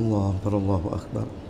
Allah, Allahu Akbar.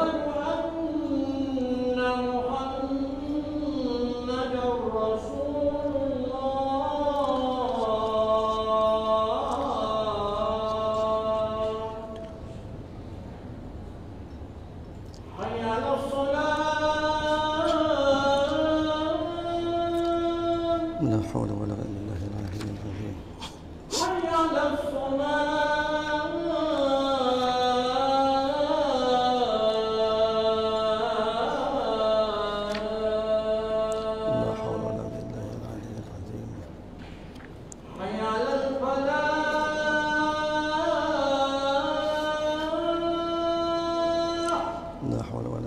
لا حول ولا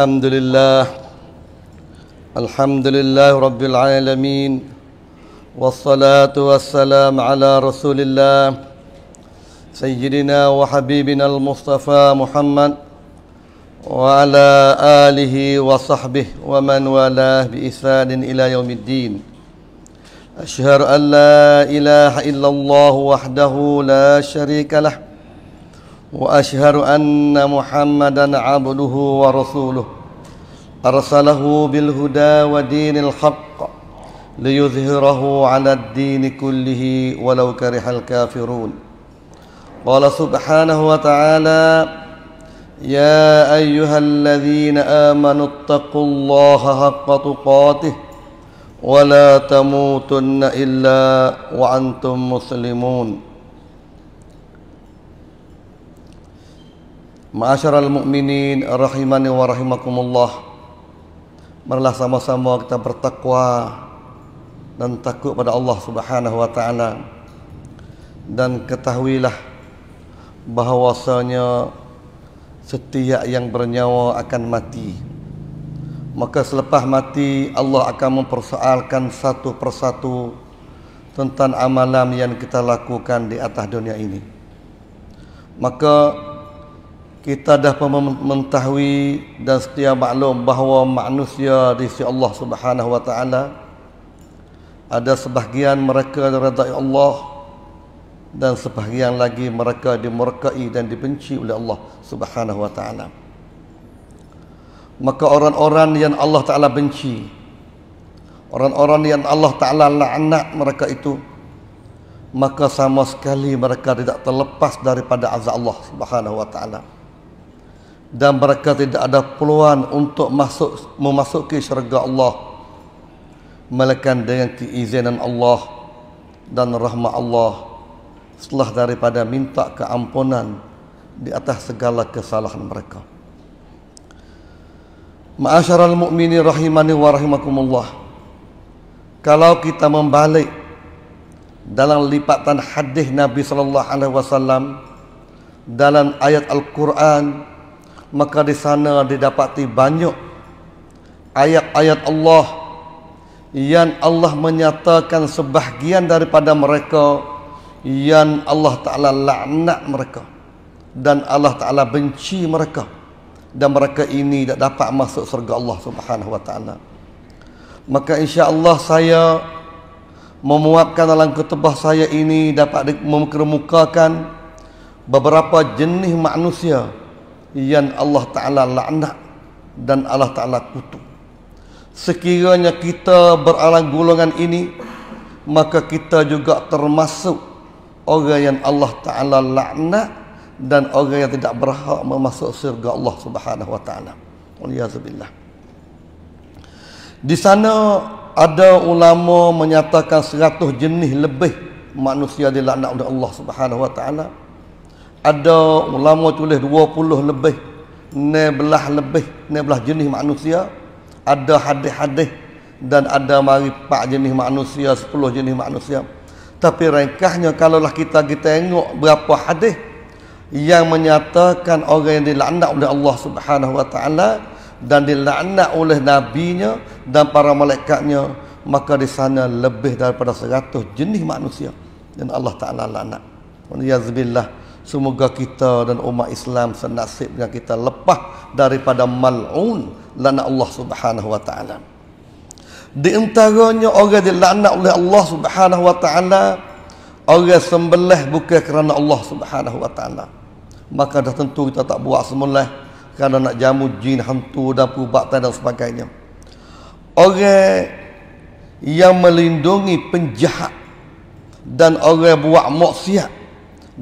الحمد لله. الحمد لله رب العالمين. والصلاة والسلام على رسول الله. سيدنا وحبيبنا المصطفى محمد وعلى آله وصحبه ومن والاه بإحسان إلى يوم الدين. أشهد أن لا إله إلا الله وحده لا شريك له. وأشهد أن محمدا عبده ورسوله. أرسله بالهدى ودين الحق ليظهره على الدين كله ولو كره الكافرون. قال سبحانه وتعالى يا أيها الذين آمنوا اتقوا الله حق تقاته ولا تموتن إلا وأنتم مسلمون. Ma'asyiral mu'minin rahimani wa rahimakumullah. Marilah sama-sama kita bertakwa dan takut pada Allah Subhanahu wa taala. Dan ketahuilah bahawasanya setiap yang bernyawa akan mati. Maka selepas mati Allah akan mempersoalkan satu persatu tentang amalan yang kita lakukan di atas dunia ini. Maka kita dah mengetahui dan setia maklum bahawa manusia di sisi Allah Subhanahu wa taala ada sebahagian mereka diredai Allah dan sebahagian lagi mereka dimurkai dan dibenci oleh Allah Subhanahu wa taala. Maka orang-orang yang Allah taala benci orang-orang yang Allah taala laknat mereka itu maka sama sekali mereka tidak terlepas daripada azab Allah Subhanahu wa taala dan mereka tidak ada peluang untuk masuk memasuki syurga Allah melainkan dengan keizinan Allah dan rahmat Allah setelah daripada minta keampunan di atas segala kesalahan mereka. Ma'asyaral mu'mini rahimani wa rahimakumullah. Kalau kita membalik dalam lipatan hadis Nabi sallallahu alaihi wasallam dalam ayat Al-Quran maka di sana didapati banyak ayat-ayat Allah yang Allah menyatakan sebahagian daripada mereka yang Allah Ta'ala laknat mereka dan Allah Ta'ala benci mereka dan mereka ini tak dapat masuk surga Allah Subhanahu wa taala. Maka insya-Allah saya memuatkan dalam kutubah saya ini dapat mengemukakan beberapa jenis manusia yang Allah Taala laknat dan Allah Taala kutuk. Sekiranya kita beralang golongan ini maka kita juga termasuk orang yang Allah Taala laknat dan orang yang tidak berhak memasuk syurga Allah Subhanahu wa taala. Waliyazbillah. Di sana ada ulama menyatakan seratus jenis lebih manusia dilaknat oleh Allah Subhanahu wa taala. Ada ulama tulis dua puluh lebih, belah lebih, belah jenis manusia. Ada hadis-hadis dan ada mari empat jenis manusia, sepuluh jenis manusia. Tapi ringkasnya kalaulah kita kita tengok berapa hadis yang menyatakan orang yang dilaknat oleh Allah Subhanahu wa taala dan dilaknat oleh nabinya dan para malaikatnya maka di sana lebih daripada seratus jenis manusia dan Allah Taala laknat. Waliyazbillah. Semoga kita dan umat Islam senasib dengan kita lepas daripada mal'un laknat Allah Subhanahu wa taala. Di antaranya orang dilaknat oleh Allah Subhanahu wa taala orang sembelih bukan kerana Allah Subhanahu wa taala. Maka dah tentu kita tak buat sembelih kerana nak jamu jin hantu dan perubatan dan sebagainya orang yang melindungi penjahat dan orang buat maksiat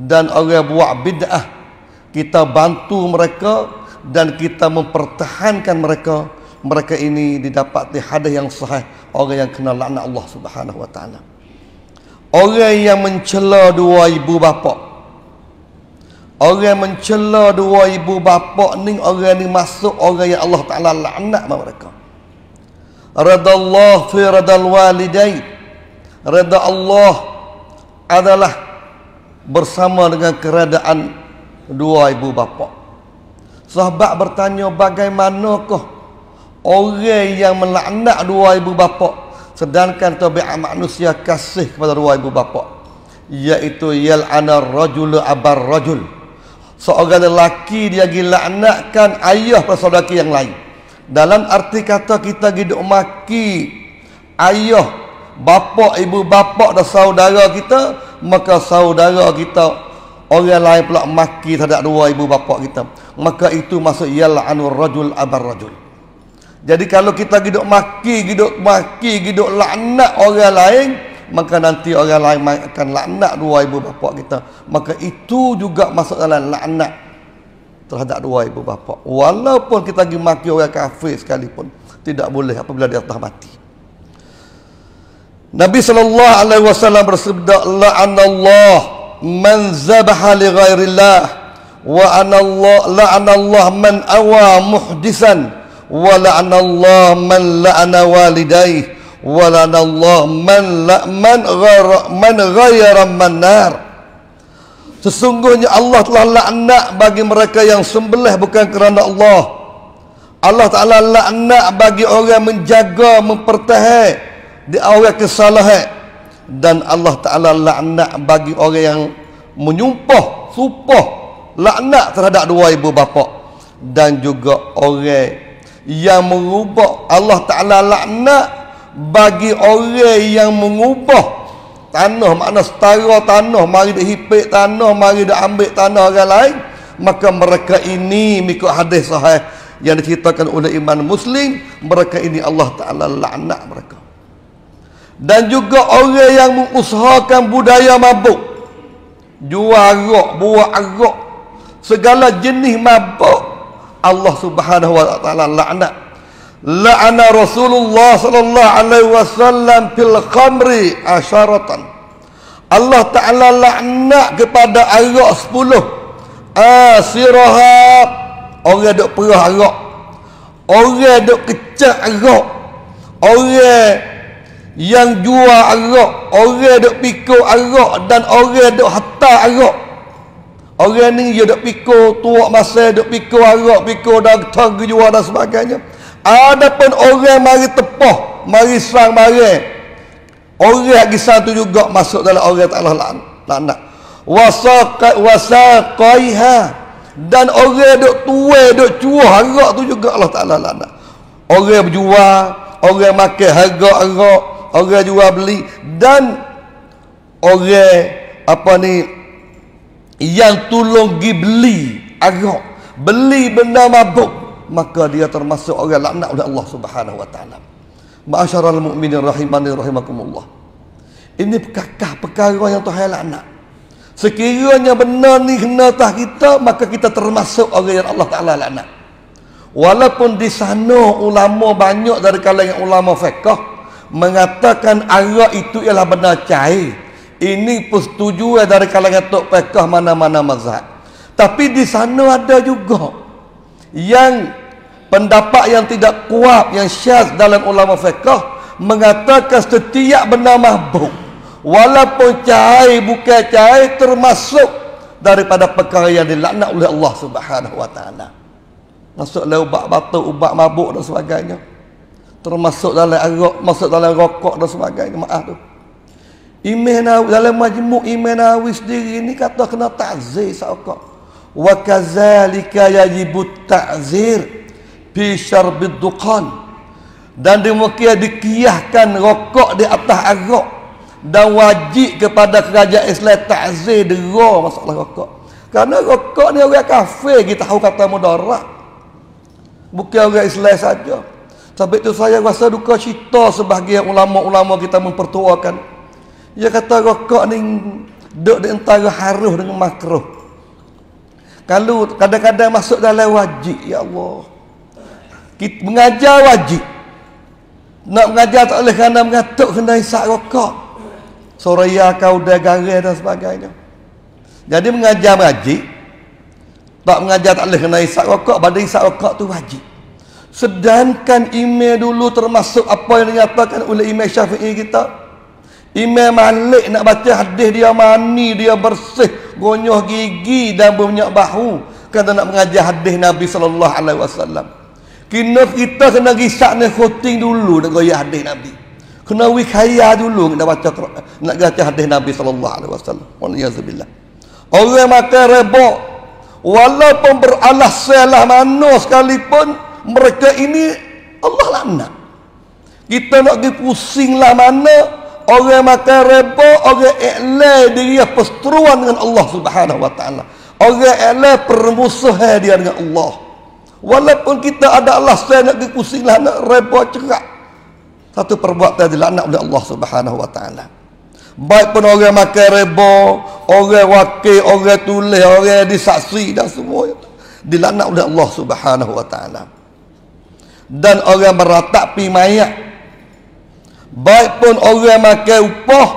dan orang buat bid'ah kita bantu mereka dan kita mempertahankan mereka mereka ini didapati hadis yang sahih orang yang kenal laknat Allah Subhanahu wa taala orang yang mencela dua ibu bapa Orang mencela dua ibu bapa ni orang ni masuk orang yang Allah Taala laknat mereka. Rada Allah fi radal walidain. Rada Allah adalah bersama dengan keradaan dua ibu bapa. Sahabat bertanya bagaimanakah orang yang melaknat dua ibu bapa? Sedangkan tabiat manusia kasih kepada dua ibu bapa iaitu yal'ana rajul abar rajul. Seorang lelaki dia pergi laknatkan ayah persaudara yang lain. Dalam arti kata kita hidup maki ayah bapa ibu bapa dan saudara kita maka saudara kita orang lain pula maki terhadap dua ibu bapa kita. Maka itu masuk yal'anur rajul abar rajul. Jadi kalau kita hidup maki hidup maki hidup laknat orang lain maka nanti orang lain akan laknat dua ibu bapa kita. Maka itu juga masuk dalam laknat terhadap dua ibu bapa walaupun kita pergi maki orang kafir sekalipun tidak boleh apabila dia telah mati Nabi sallallahu alaihi wasallam bersabda la'anallah man zabaha li ghairillah wa anallah la'anallah man awa muhdisan wa la'anallah man la'ana walidayhi walana Allah man la man ghayra man ghayra manar sesungguhnya Allah telah laknat bagi mereka yang sembelih bukan kerana Allah. Allah Taala laknat bagi orang menjaga mempertahan di awal kesalahan. Dan Allah Taala laknat bagi orang yang menyumpah sumpah laknat terhadap dua ibu bapa. Dan juga orang yang mengubah Allah Taala laknat bagi orang yang mengubah tanah makna setara tanah. Mari dia hipik tanah mari dia ambil tanah orang lain. Maka mereka ini mengikut hadis sahih yang diceritakan oleh iman muslim. Mereka ini Allah Ta'ala laknat mereka dan juga orang yang mengusahakan budaya mabuk. Jual arak buat arak segala jenis mabuk. Allah Subhanahu wa taala laknat. La'ana Rasulullah sallallahu alaihi wasallam fil khamri asyaratan. Allah Ta'ala laknat kepada arak 10 asiraha. Orang duk perah arak orang duk kecak arak orang yang jual arak orang duk pikul arak dan orang duk hatta arak orang ni dia duk pikul tuak masa duk pikul arak pikul dan tang jual dan sebagainya Adapun orang mari tepah, mari serang mari. Orang lagi satu juga masuk dalam orang Allah laknat. Wasaqaiha Dan orang duk tuai, duk cuah arak tu juga Allah Ta'ala laknat. Orang berjual, orang makan harga arak, orang jual beli dan orang apa ni yang tolong pergi beli arak, beli benda mabuk, maka dia termasuk orang laknat oleh Allah Subhanahu wa taala. Ma'asyaral mu'minin rahimani rahimakumullah. Ini perkakah perkara yang Tuhan laknat. Sekiranya benar ni kena atas kita, maka kita termasuk orang yang Allah Ta'ala laknat. Walaupun di sana ulama banyak dari kalangan ulama fiqh mengatakan arak itu ialah benar cair. Ini persetujuan dari kalangan tok fiqh mana-mana mazhab. Tapi di sana ada juga yang pendapat yang tidak kuat yang syaz dalam ulama fiqh mengatakan setiap benda mabuk walaupun cair bukan cair termasuk daripada perkara yang dilaknat oleh Allah Subhanahu wa taala. Masuk dalam ubat batuk, ubat mabuk dan sebagainya. Termasuk dalam arak, masuk dalam rokok dan sebagainya. Maaf tu. Nawawi dalam majmuk Imam Nawawi sendiri ni kata kena ta'zir sakak. Wa kadzalika yajibu ta'zir fi duqan. Dan demikian dikiyahkan rokok di atas arak dan wajib kepada kerajaan Islam takzir dera masalah rokok. Kerana rokok ni orang kafir kita tahu kata mudarat. Bukan orang Islam saja. Sebab itu saya rasa duka cita sebahagian ulama-ulama kita mempertuakan. Dia kata rokok ni duduk di antara haruh dengan makruh. Kalau kadang-kadang masuk dalam wajib, ya Allah. Kita mengajar wajib. Nak mengajar tak boleh kerana mengatuk kena isap rokok. Soraya kau dah garis dan sebagainya. Jadi mengajar wajib. Tak mengajar tak boleh kena isap rokok. Pada isap rokok tu wajib. Sedangkan email dulu termasuk apa yang dinyatakan oleh email syafi'i kita. Imam Malik nak baca hadis dia mani, dia bersih, gonyoh gigi dan berminyak bahu. Kata nak mengajar hadis Nabi sallallahu alaihi wasallam. Kena kita kena gisak ni khutting dulu nak goyah hadis Nabi. Kena wikaya dulu nak baca nak baca hadis Nabi sallallahu alaihi wasallam. Waliyazbillah. Orang makan rebok walaupun beralas salah mana sekalipun mereka ini Allah laknat. Kita nak pergi pusing lah mana orang makan rebok, orang iklan dia perseteruan dengan Allah Subhanahu wa taala. Orang iklan permusuhan dia dengan Allah. Walaupun kita ada Allah saya nak pergi pusing lah nak rebok cerak. Satu perbuatan dilaknat oleh Allah Subhanahu wa taala. Baik pun orang makan reba, orang wakil, orang tulis, orang disaksi dan semua dilaknat oleh Allah Subhanahu wa taala. Dan orang meratapi mayat. Baik pun orang makan upah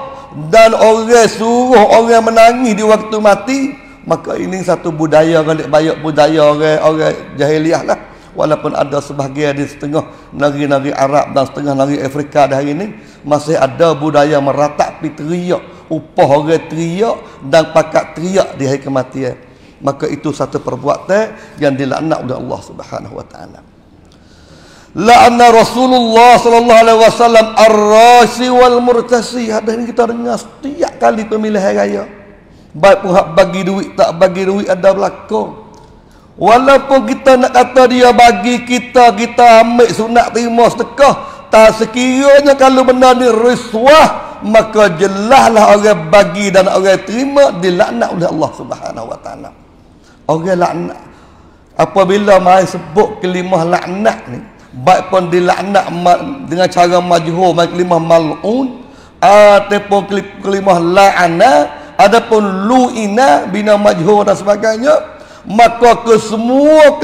dan orang suruh orang menangis di waktu mati, maka ini satu budaya galik banyak budaya orang orang jahiliah lah. Walaupun ada sebahagian di setengah negeri-negeri Arab dan setengah negeri Afrika dah hari ini masih ada budaya meratapi teriak upah orang teriak dan pakat teriak di hari kematian. Maka itu satu perbuatan yang dilaknat oleh Allah Subhanahu wa taala la'anna Rasulullah sallallahu alaihi wasallam ar-rasi wal murtasi ada ini kita dengar setiap kali pemilihan raya baik pun bagi duit tak bagi duit ada berlaku Walaupun kita nak kata dia bagi kita, kita ambil sunat terima sedekah. Tak sekiranya kalau benda ni riswah, maka jelaslah orang bagi dan orang terima dilaknat oleh Allah Subhanahu Wa Taala. Orang laknat apabila mai sebut kelimah laknat ni, baik pun dilaknat dengan cara majhul, kelimah mal'un ataupun kelimah la'ana, adapun lu'ina bina majhul dan sebagainya, maka kesemua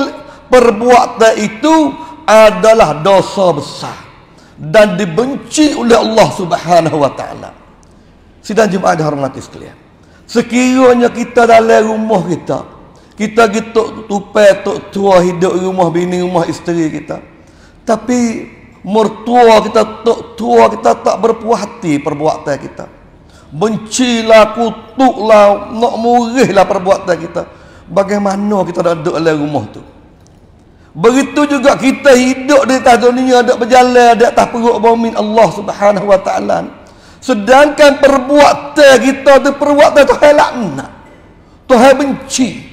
perbuatan itu adalah dosa besar dan dibenci oleh Allah Subhanahu wa taala. Sidang jemaah dihormati sekalian. Sekiranya kita dalam rumah kita, kita gitu tupai tok tua hidup rumah bini rumah isteri kita. Tapi mertua kita tok tua kita tak berpuas hati perbuatan kita. Bencilah, kutuklah, nak murihlah perbuatan kita. Bagaimana kita nak duduk dalam rumah tu? Begitu juga kita hidup di atas dunia ada berjalan di atas perut bumi Allah subhanahu wa ta'ala. Sedangkan perbuatan kita tu perbuatan Tuhan laknat. Tuhan benci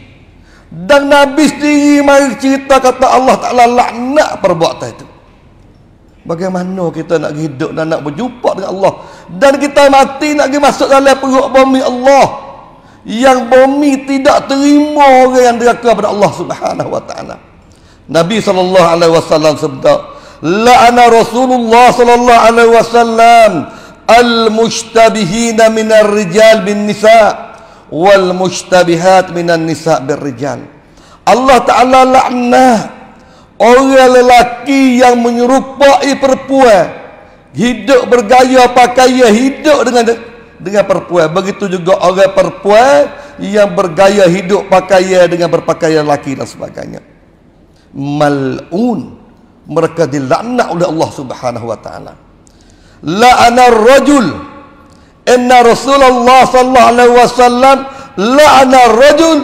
Dan Nabi sendiri mari cerita kata Allah Ta'ala laknat perbuatan itu. Bagaimana kita nak hidup dan nak berjumpa dengan Allah. Dan kita mati nak pergi masuk dalam perut bumi Allah. Yang bumi tidak terima orang yang deraka kepada Allah Subhanahu Wa Ta'ala. Nabi sallallahu alaihi wasallam sabda, "La'ana Rasulullah sallallahu alaihi wasallam al-mushtabihina minar rijal bin nisa' wal mushtabihat minan nisa' bir rijal." Allah Taala laknat orang lelaki yang menyerupai perempuan. Hidup bergaya pakaian hidup dengan dengan perempuan. Begitu juga orang perempuan yang bergaya hidup pakaian dengan berpakaian lelaki dan sebagainya. Mal'un. Mereka dilaknat oleh Allah Subhanahu wa taala. La'ana rajul inna Rasulullah sallallahu alaihi wasallam la'ana rajul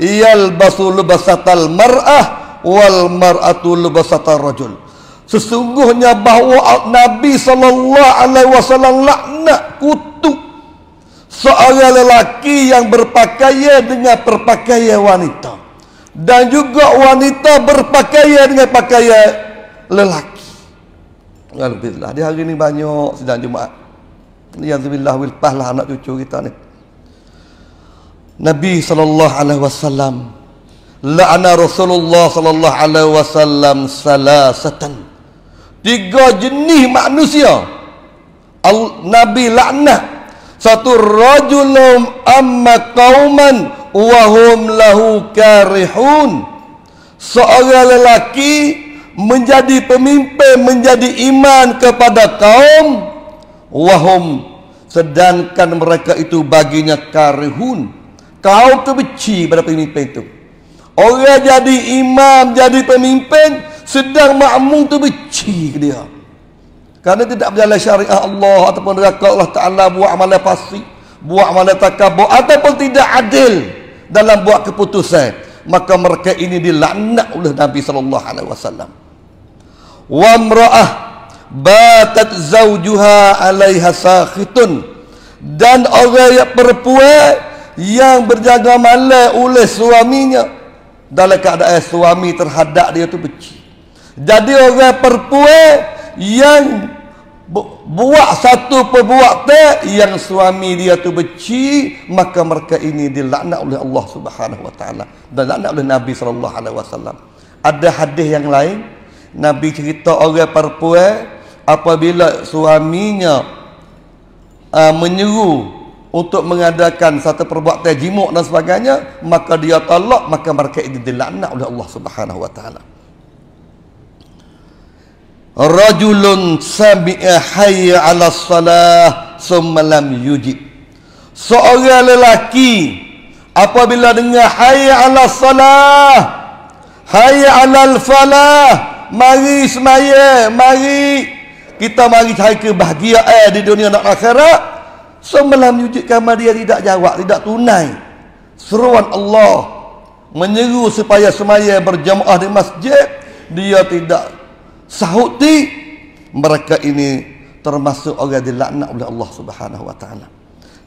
yalbasu libasatal mar'ah wal mar'atu libasatal rajul sesungguhnya bahawa Nabi sallallahu alaihi wasallam laknat kutuk seorang lelaki yang berpakaian dengan perpakaian wanita dan juga wanita berpakaian dengan pakaian lelaki. Alhamdulillah. Di hari ini banyak sedang Jumaat. Alhamdulillah wilpah lah anak cucu kita ni. Nabi wasallam la'ana Rasulullah sallallahu alaihi wasallam salasatan. Tiga jenis manusia. Al Nabi laknat. Satu rajulun amma qauman wahum lahu karihun seorang lelaki menjadi pemimpin menjadi iman kepada kaum wahum sedangkan mereka itu baginya karihun. Kaum tu benci pada pemimpin itu. Orang jadi imam jadi pemimpin sedang makmum tu benci ke dia. Kerana tidak berjalan syariat Allah ataupun neraka Allah Ta'ala buat amalan pasti buat amalan takabur ataupun tidak adil dalam buat keputusan. Maka mereka ini dilaknat oleh Nabi wasallam. Wa imra'ah batat zawjuha 'alaiha sakhitun. Dan orang yang perempuan yang berjaga malam oleh suaminya. Dalam keadaan suami terhadap dia tu benci. Jadi orang perempuan yang buat satu perbuatan yang suami dia tu benci maka mereka ini dilaknat oleh Allah Subhanahu wa taala. Dan laknat oleh Nabi sallallahu alaihi wasallam. Ada hadis yang lain Nabi cerita orang perempuan apabila suaminya uh, menyeru untuk mengadakan satu perbuatan jimuk dan sebagainya maka dia talak maka mereka ini dilaknat oleh Allah Subhanahu wa taala. Rajulun sami'a hayya 'ala salah summa lam yujib. Seorang lelaki apabila dengar hayya 'ala salah hayya 'ala falah mari semaya mari kita mari cari kebahagiaan di dunia dan akhirat summa lam yujib kama dia tidak jawab tidak tunai seruan Allah menyeru supaya semaya berjamaah di masjid dia tidak sahuti mereka ini termasuk orang dilaknat oleh Allah Subhanahu wa taala.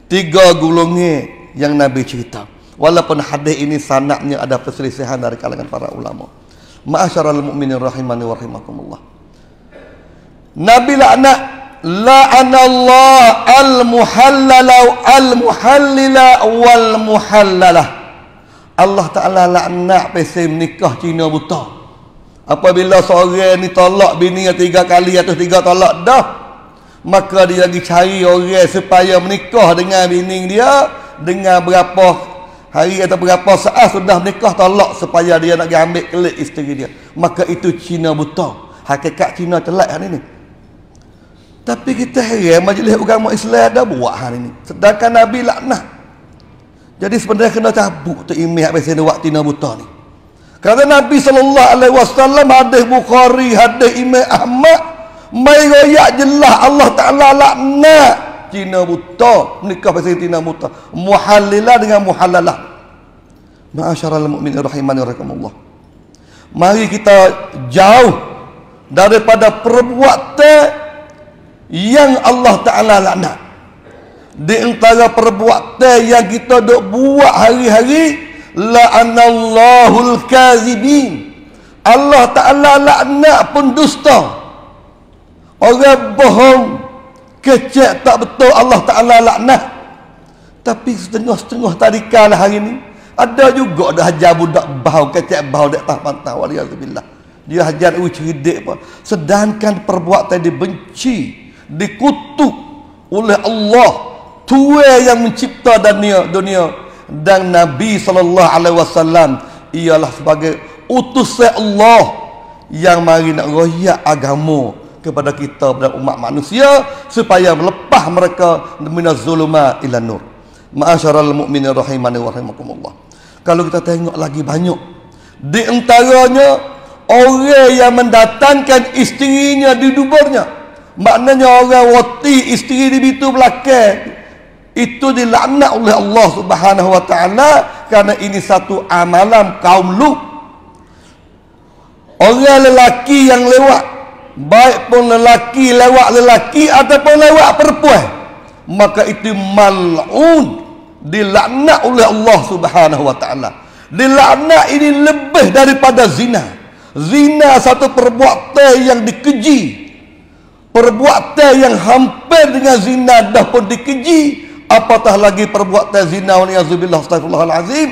Tiga golongan yang Nabi cerita. Walaupun hadis ini sanadnya ada perselisihan dari kalangan para ulama. Ma'asyaral mu'minin rahimani wa rahimakumullah. Nabi laknat la'anallah al-muhallala al-muhallila wal muhallalah. Allah Taala laknat pesim nikah Cina buta. Apabila seorang ni tolak bini yang tiga kali atau tiga tolak dah. Maka dia lagi cari orang supaya menikah dengan bini dia. Dengan berapa hari atau berapa saat sudah menikah tolak supaya dia nak ambil kelik isteri dia. Maka itu Cina buta. Hakikat Cina celak hari ini. Tapi kita heran majlis agama Islam dah buat hari ini. Sedangkan Nabi laknah. Jadi sebenarnya kena cabut tu imih habis ini waktu Cina buta ni. Kata Nabi sallallahu alaihi wasallam hadis Bukhari, hadis Imam Ahmad, mai royak jelas Allah Taala laknat Cina buta, menikah pasal Cina buta, muhallilah dengan muhallalah. Ma'asyaral mu'minin rahimani rahimakumullah. Mari kita jauh daripada perbuatan yang Allah Taala laknat. Di antara perbuatan yang kita dok buat hari-hari la'anallahu al-kazibin Allah Ta'ala laknat pendusta orang bohong kecek tak betul Allah Ta'ala laknat. Tapi setengah-setengah tadika lah hari ni ada juga dah hajar budak bau kecek bau dek tak pantau waliyazubillah. Dia hajar ui cerdik apa sedangkan perbuatan dibenci dikutuk oleh Allah tua yang mencipta dunia dunia dan Nabi sallallahu alaihi wasallam ialah sebagai utusan Allah yang mari nak royak agama kepada kita dan umat manusia supaya melepah mereka minaz zuluma ila nur Ma'asyaral mu'minin rahimani wa rahimakumullah. Kalau kita tengok lagi banyak di antaranya orang yang mendatangkan isterinya di duburnya. Maknanya orang wati isteri di bitu belakang itu dilaknat oleh Allah Subhanahu wa taala kerana ini satu amalan kaum Lut. Orang lelaki yang lewat baik pun lelaki lewat lelaki ataupun lewat perempuan maka itu mal'un dilaknat oleh Allah Subhanahu wa taala. Dilaknat ini lebih daripada zina. Zina satu perbuatan yang dikeji. Perbuatan yang hampir dengan zina dah pun dikeji, apatah lagi perbuatan zina wa niyazubillah astagfirullahalazim.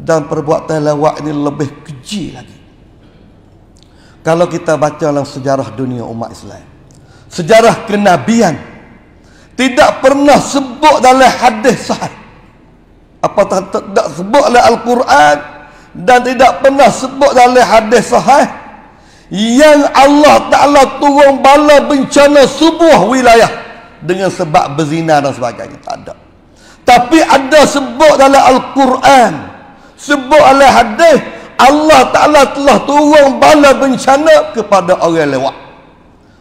Dan perbuatan lawak ini lebih keji lagi. Kalau kita baca dalam sejarah dunia umat Islam, sejarah kenabian, tidak pernah sebut dalam hadis sahih apatah tidak sebut dalam Al-Quran dan tidak pernah sebut dalam hadis sahih yang Allah Ta'ala turun bala bencana sebuah wilayah dengan sebab berzina dan sebagainya. Tak ada. Tapi ada sebut dalam Al-Quran sebut dalam hadis Allah Ta'ala telah turun bala bencana kepada orang lewat.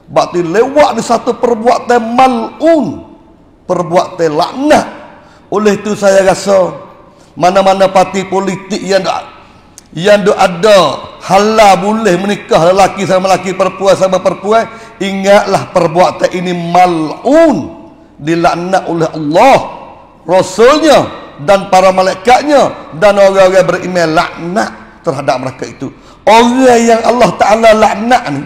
Berarti lewat di satu perbuatan mal'un perbuatan laknat. Oleh itu saya rasa mana-mana parti politik yang yang ada halal boleh menikah lelaki sama lelaki perempuan sama perempuan ingatlah perbuatan ini mal'un dilaknat oleh Allah Rasulnya dan para malaikatnya dan orang-orang beriman laknat terhadap mereka itu orang yang Allah Ta'ala laknat ni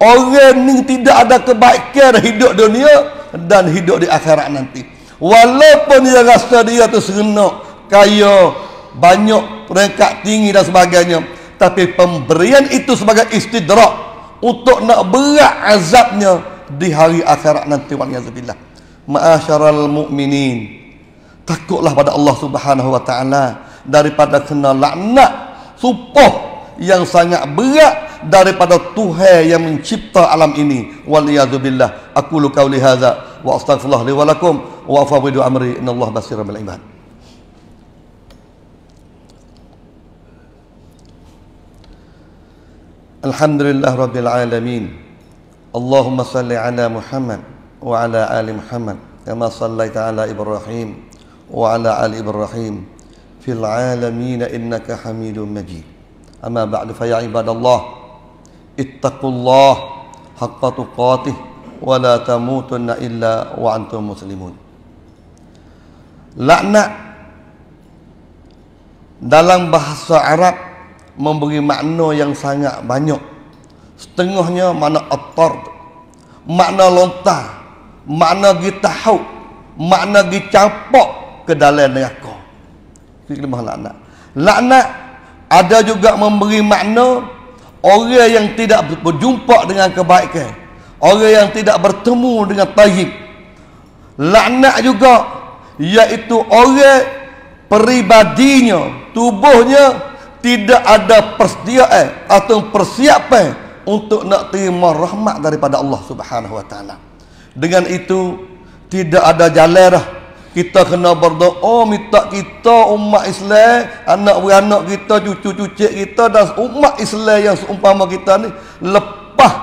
orang ni tidak ada kebaikan hidup dunia dan hidup di akhirat nanti. Walaupun dia rasa dia tu serenok, kaya, banyak peringkat tinggi dan sebagainya. Tapi pemberian itu sebagai istidrak untuk nak berat azabnya di hari akhirat nanti. Wa'alaikumsalam. Ma'asyaral mu'minin. Takutlah pada Allah subhanahu wa ta'ala daripada kena laknat supoh yang sangat berat daripada Tuhan yang mencipta alam ini waliyadzubillah aku lu qauli hadza wa astaghfirullah li wa wa afawwidu amri innallaha basirun bil ibad Alhamdulillah Rabbil Alamin. Allahumma salli ala Muhammad wa ala ali Muhammad kama sallaita ala Ibrahim wa ala ali Ibrahim. Fil alamin innaka hamidun majid. Amma ba'du fa ya ibadallah ittaqullah haqqa tuqatih wa la tamutunna illa wa antum muslimun. Lakna dalam bahasa Arab memberi makna yang sangat banyak. Setengahnya makna atar makna lontar makna gitahau makna gicapak ke dalam neraka. Itu lemah laknat. Laknat ada juga memberi makna orang yang tidak berjumpa dengan kebaikan orang yang tidak bertemu dengan tayyib. Laknat juga iaitu orang peribadinya tubuhnya tidak ada persediaan atau persiapan untuk nak terima rahmat daripada Allah Subhanahu wa taala. Dengan itu tidak ada jalan dah. Kita kena berdoa minta kita umat Islam anak beranak kita cucu-cucu kita dan umat Islam yang seumpama kita ni lepas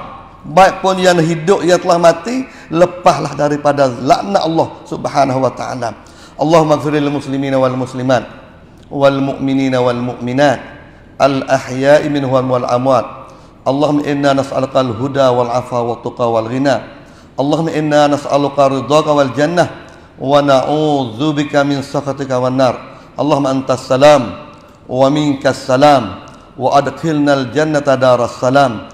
baik pun yang hidup yang telah mati lepaslah daripada laknat Allah Subhanahu wa taala. Allahumma ighfir lil muslimin wal muslimat wal mu'minin wal mu'minat al ahya'i minhum wal amwat Allahumma inna nas'aluka al huda wal afa wat tuqa wal ghina Allahumma inna nas'aluka ridhaka wal jannah wa na'udzu bika min sakhatika wan nar Allahumma antas salam wa minkas salam wa adkhilna al-jannata daras salam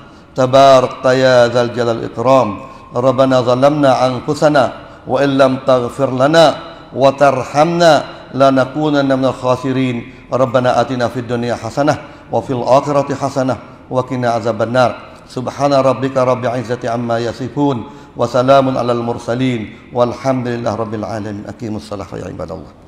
لنكونن من الخاسرين. ربنا آتنا في الدنيا حسنة وفي الآخرة حسنة وقنا عذاب النار. سبحان ربك رب العزة عما يصفون وسلام على المرسلين والحمد لله رب العالمين. أقيموا الصلاة يا عباد الله.